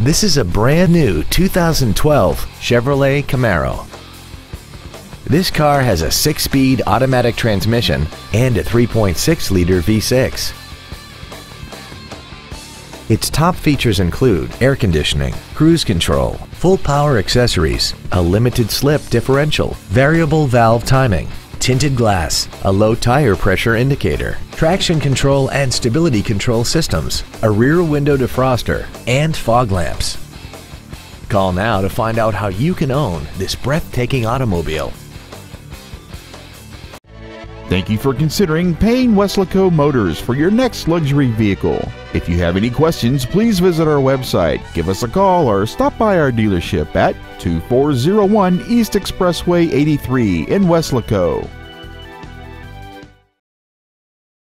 This is a brand new 2012 Chevrolet Camaro. This car has a six-speed automatic transmission and a 3.6-liter V6. Its top features include air conditioning, cruise control, full power accessories, a limited slip differential, variable valve timing, tinted glass, a low tire pressure indicator, traction control and stability control systems, a rear window defroster, and fog lamps. Call now to find out how you can own this breathtaking automobile. Thank you for considering Payne Weslaco Motors for your next luxury vehicle. If you have any questions, please visit our website, give us a call, or stop by our dealership at 2401 East Expressway 83 in Weslaco.